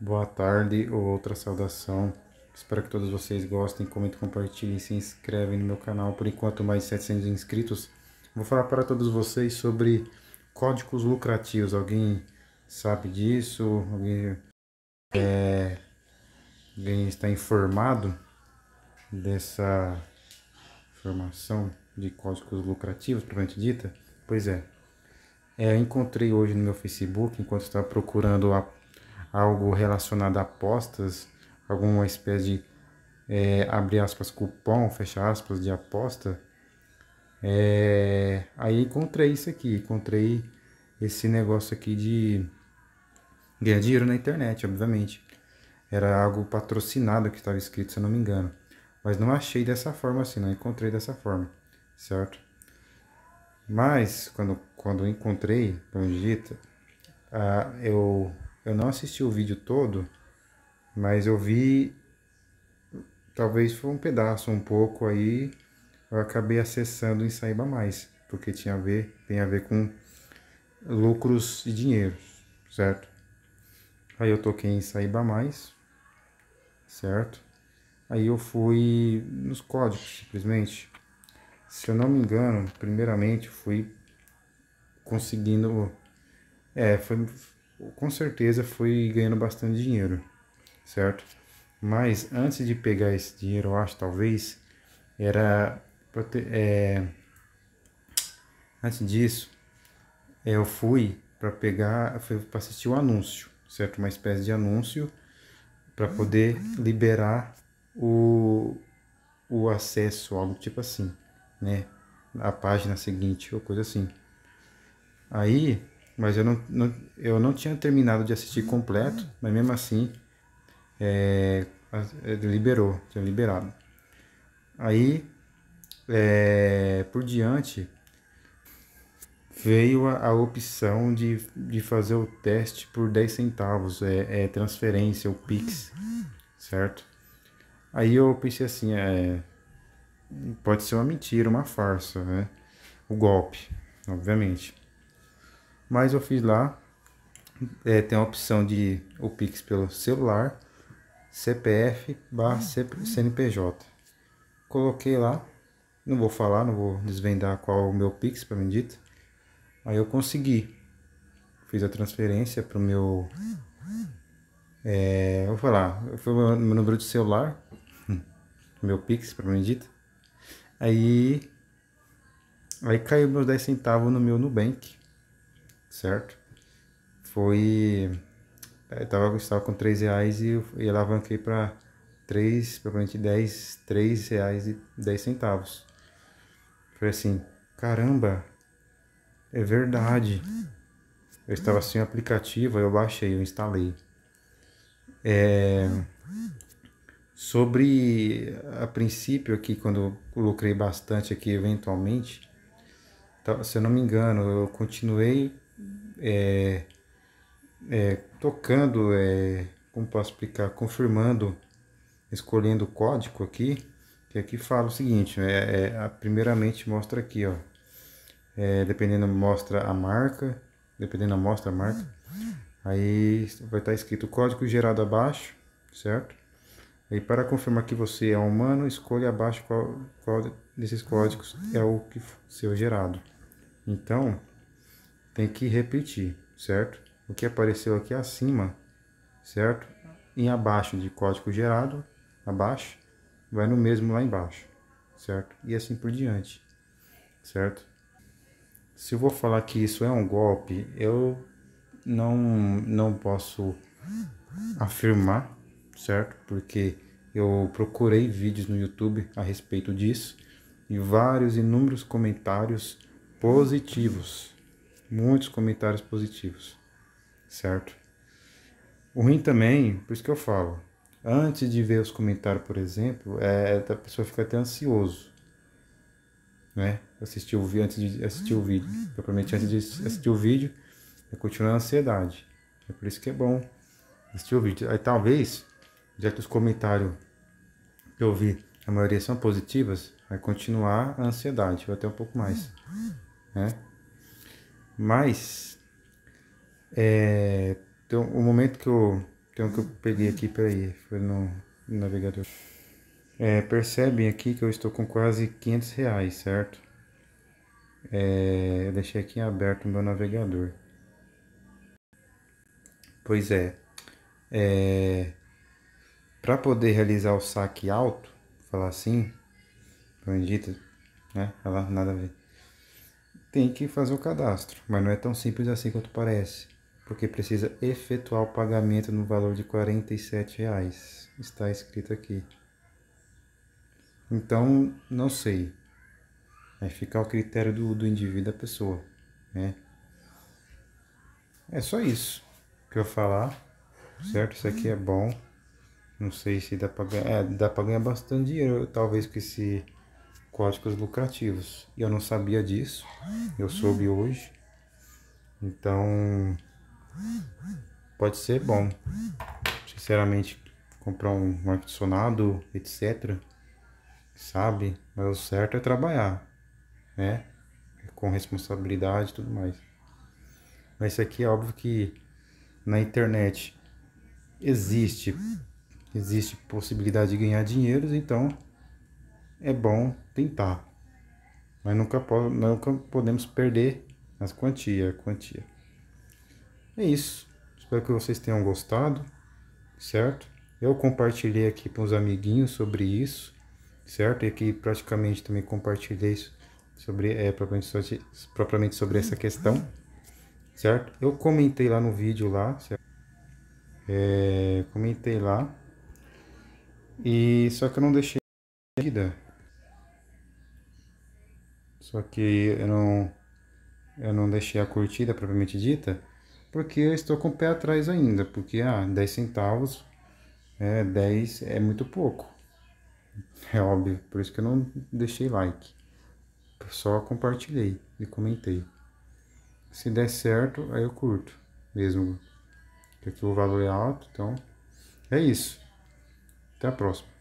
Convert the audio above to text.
boa tarde ou outra saudação. Espero que todos vocês gostem, comentem, compartilhem, se inscrevem no meu canal. Por enquanto, mais de 700 inscritos. Vou falar para todos vocês sobre códigos lucrativos. Alguém sabe disso? Alguém, é, alguém está informado dessa informação de códigos lucrativos, propriamente dita? Pois é. é encontrei hoje no meu Facebook, enquanto estava procurando a, algo relacionado a apostas, alguma espécie de, é, abre aspas, cupom, fecha aspas, de aposta. É, aí encontrei isso aqui, encontrei esse negócio aqui de ganhar dinheiro na internet, obviamente. Era algo patrocinado que estava escrito, se eu não me engano. Mas não achei dessa forma assim, não encontrei dessa forma, certo? Mas, quando, quando encontrei, como dito, uh, eu, eu não assisti o vídeo todo, mas eu vi, talvez foi um pedaço, um pouco aí, eu acabei acessando em Saiba Mais, porque tinha a ver, tem a ver com lucros e dinheiro, certo? Aí eu toquei em Saiba Mais, certo? Aí eu fui nos códigos, simplesmente. Se eu não me engano, primeiramente fui conseguindo. É, foi. Com certeza fui ganhando bastante dinheiro, certo? Mas antes de pegar esse dinheiro, eu acho talvez era. É, antes disso, eu fui para pegar, para assistir o anúncio, certo? Uma espécie de anúncio para poder liberar o, o acesso, algo tipo assim, né? A página seguinte ou coisa assim. Aí, mas eu não, não, eu não tinha terminado de assistir completo, mas mesmo assim é, é liberou, tinha liberado. Aí, é, por diante, veio a, a, opção de, de fazer o teste por 10 centavos, é, é transferência, o Pix, certo? Aí eu pensei assim, é, pode ser uma mentira, uma farsa, né? O golpe, obviamente. Mas eu fiz lá, é, tem a opção de o Pix pelo celular, CPF barra CNPJ. Coloquei lá, não vou falar, não vou desvendar qual é o meu Pix para mim dito. Aí eu consegui. Fiz a transferência para o meu. É, vou falar, foi o meu número de celular, meu Pix, para mim dito. Aí, aí caiu meus 10 centavos no meu Nubank, certo? Foi. Eu tava, estava com 3 reais e, e alavanquei para 3, provavelmente 10, 3 reais e 10 centavos. Foi assim, caramba, é verdade. Eu estava sem aplicativo, eu baixei, eu instalei. É, Sobre a princípio aqui, quando eu lucrei bastante aqui eventualmente, se eu não me engano, eu continuei é, é, tocando, é, como posso explicar, confirmando, escolhendo o código aqui, que aqui fala o seguinte, é, é primeiramente mostra aqui, ó, é, dependendo mostra a marca, dependendo mostra a marca, aí vai estar escrito código gerado abaixo, certo? E para confirmar que você é humano, escolha abaixo qual, qual desses códigos é o que seu gerado. Então, tem que repetir, certo? O que apareceu aqui acima, certo? Em abaixo de código gerado, abaixo, vai no mesmo lá embaixo, certo? E assim por diante, certo? Se eu vou falar que isso é um golpe, eu não, não posso afirmar, certo? Porque eu procurei vídeos no YouTube a respeito disso e vários inúmeros comentários positivos, muitos comentários positivos, certo? O ruim também, por isso que eu falo, antes de ver os comentários, por exemplo, é, a pessoa fica até ansioso, né? Assistir o vídeo antes de assistir o vídeo, propriamente antes de assistir o vídeo, é continuar a ansiedade. É por isso que é bom assistir o vídeo. Aí talvez já que os comentários que eu vi, a maioria são positivas, vai continuar a ansiedade, ou até um pouco mais, né? Mas, é, então, o momento que eu, um que eu peguei aqui, peraí, foi no, no navegador. É, percebem aqui que eu estou com quase 500 reais, certo? É, eu deixei aqui aberto o meu navegador. Pois é, é para poder realizar o saque alto, falar assim, bendita, né? Ela nada a ver. Tem que fazer o cadastro, mas não é tão simples assim quanto parece, porque precisa efetuar o pagamento no valor de R$ reais. Está escrito aqui. Então, não sei. Vai ficar ao critério do, do indivíduo da pessoa, né? É só isso que eu falar, certo? Isso aqui é bom. Não sei se dá para ganhar, é, dá para ganhar bastante dinheiro, talvez com esse códigos lucrativos. E eu não sabia disso, eu soube hoje. Então, pode ser bom. Sinceramente, comprar um ar-condicionado, etc. Sabe? Mas o certo é trabalhar, né? Com responsabilidade e tudo mais. Mas isso aqui é óbvio que na internet existe existe possibilidade de ganhar dinheiro, então é bom tentar. Mas nunca, nunca podemos perder as quantia, quantia. É isso. Espero que vocês tenham gostado, certo? Eu compartilhei aqui com os amiguinhos sobre isso, certo? E aqui praticamente também compartilhei sobre, é, propriamente sobre essa questão, certo? Eu comentei lá no vídeo lá, certo? É, comentei lá, e só que eu não deixei vida. Só que eu não eu não deixei a curtida propriamente dita, porque eu estou com o pé atrás ainda, porque ah, 10 centavos é 10 é muito pouco. É óbvio, por isso que eu não deixei like. Só compartilhei e comentei. Se der certo, aí eu curto mesmo. Porque aqui o valor é alto, então é isso. Até a próxima.